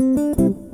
Música